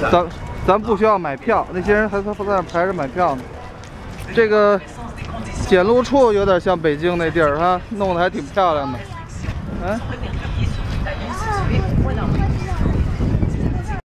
咱咱不需要买票，那些人还在在那排着买票呢。这个检录处有点像北京那地儿哈，弄得还挺漂亮的。嗯。